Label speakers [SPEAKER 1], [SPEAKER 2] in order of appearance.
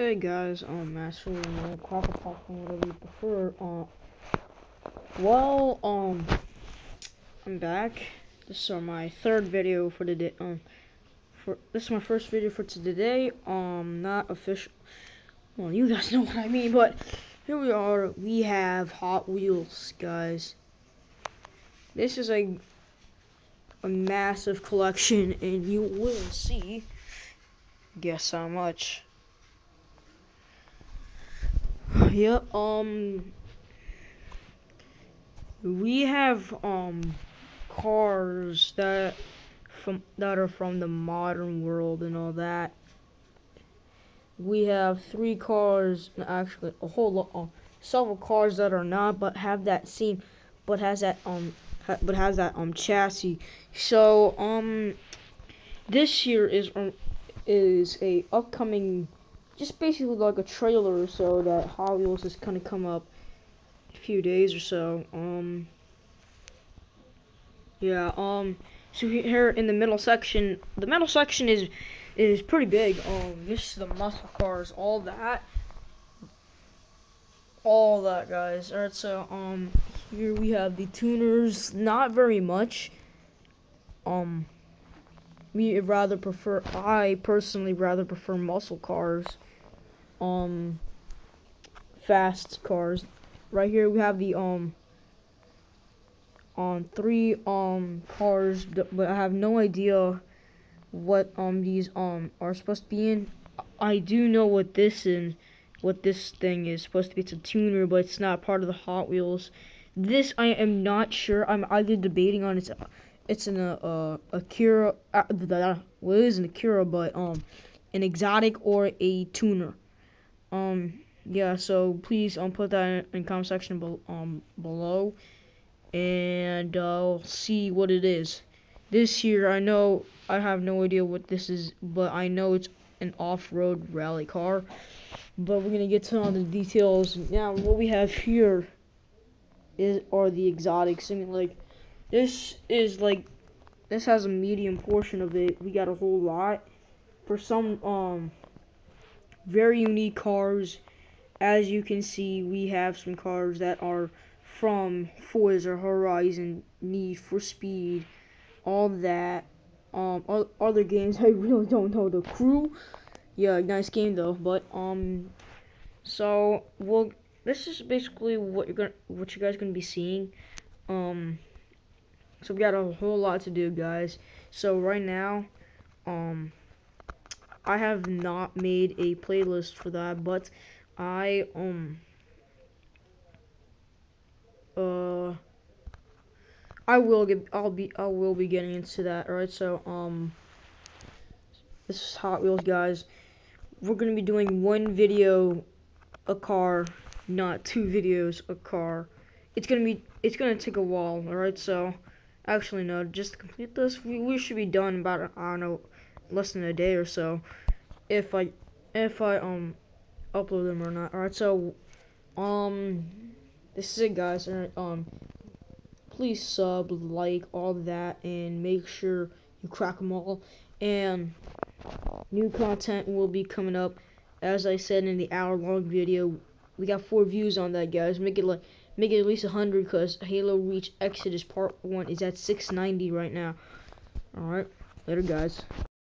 [SPEAKER 1] Hey guys, um, Master Popcorn, whatever you prefer. Uh, well, um, I'm back. This is my third video for the day. Um, for this is my first video for today. Um, not official. Well, you guys know what I mean, but here we are. We have Hot Wheels, guys. This is a a massive collection, and you will see. Guess how much. Yep, um we have um cars that from that are from the modern world and all that. We have three cars, actually a whole lot, uh, several cars that are not, but have that same, but has that um, ha but has that um chassis. So um, this year is um, is a upcoming just basically like a trailer or so that Hot Wheels is gonna come up a few days or so. Um, yeah. Um, so here in the middle section, the middle section is is pretty big. Um, this is the muscle cars, all that, all that, guys. All right. So um, here we have the tuners. Not very much. Um, we rather prefer. I personally rather prefer muscle cars um fast cars. Right here we have the um on three um cars, but I have no idea what um these um are supposed to be in. I do know what this is, what this thing is supposed to be. It's a tuner, but it's not part of the Hot Wheels. This I am not sure. I'm either debating on it's it's an uh, Acura uh, what is an Acura, but um an exotic or a tuner um yeah so please um put that in, in comment section be um below. And uh, I'll see what it is. This year I know I have no idea what this is but I know it's an off-road rally car. But we're gonna get to all the details. Now what we have here is are the exotics. I mean like this is like this has a medium portion of it. We got a whole lot. For some um very unique cars. As you can see, we have some cars that are from Forza Horizon, Need for Speed, all that. Um, other games I really don't know. The Crew, yeah, nice game though. But um, so well, this is basically what you're gonna, what you guys gonna be seeing. Um, so we got a whole lot to do, guys. So right now, um, I have not made a playlist for that, but I um uh I will get I'll be I will be getting into that. Alright, so um this is Hot Wheels guys. We're gonna be doing one video a car, not two videos a car. It's gonna be it's gonna take a while, alright, so actually no, just to complete this we, we should be done about I don't know less than a day or so if I if I um upload them or not. Alright, so um this is it guys. Um please sub, like, all that and make sure you crack them all and new content will be coming up as I said in the hour long video. We got four views on that guys. Make it like make it at least 100 because Halo Reach Exodus Part 1 is at 690 right now. Alright, later guys.